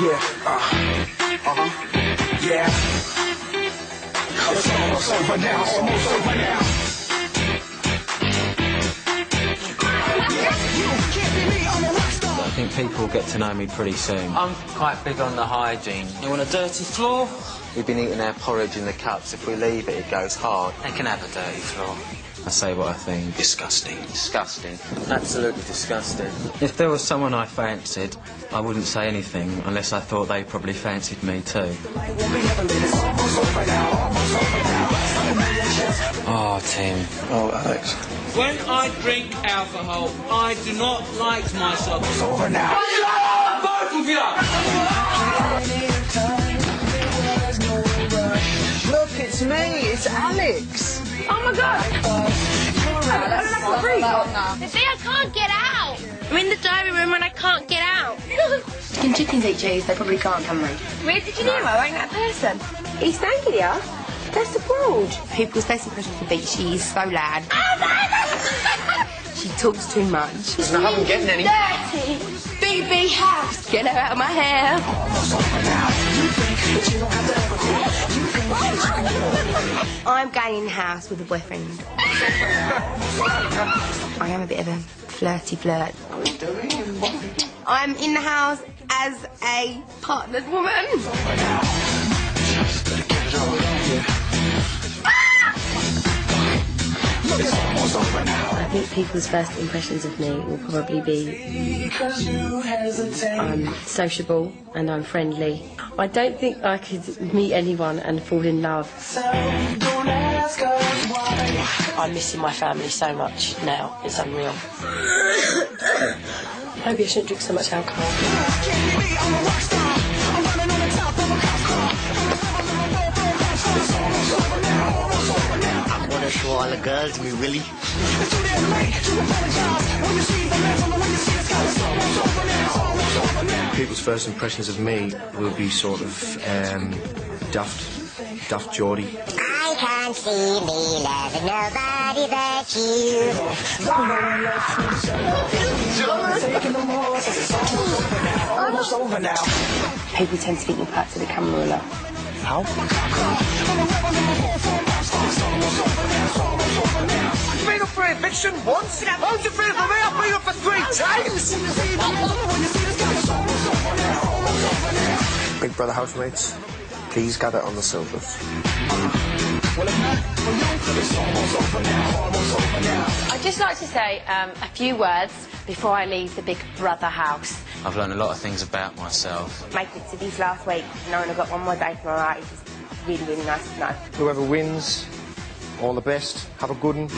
Yeah. Uh, uh-huh. Yeah. It's almost over now. Almost over now. Think people get to know me pretty soon. I'm quite big on the hygiene. You want a dirty floor? We've been eating our porridge in the cups. If we leave it, it goes hard. They can have a dirty floor. I say what I think. Disgusting. Disgusting. Absolutely disgusting. If there was someone I fancied, I wouldn't say anything unless I thought they probably fancied me too. Oh, Tim. Oh, Alex. When I drink alcohol, I do not like myself. It's over now. Both of you! Look, it's me. It's Alex. Oh my god! They say I can't get out. I'm in the diary room and I can't get out. Can chickens eat cheese? They probably can't, can they? Where did you know I ain't that person? He's naked here. That's abroad. People's first impressions would be she's so loud. Oh she talks too much. I haven't getting any. Dirty. BB house. Get her out of my hair. I'm going in the house with a boyfriend. I am a bit of a flirty flirt. I'm in the house as a partnered woman. I think people's first impressions of me will probably be I'm um, sociable and I'm friendly. I don't think I could meet anyone and fall in love. I'm missing my family so much now. It's unreal. Maybe I shouldn't drink so much alcohol. I wanna all the girls me willy. People's first impressions of me will be sort of um, daft, daft Geordie. I can't see me loving nobody but you. Almost over now. People tend to think you're part of the camera a lot. How? Been up for eviction once. How'd you feel for me? I've been up for three times. Big Brother housemates, please gather on the sofas. I'd just like to say um, a few words before I leave the Big Brother house. I've learned a lot of things about myself. Make it to these last week, knowing I've got one more day for my life. It's really, really nice to know. Whoever wins, all the best. Have a good one.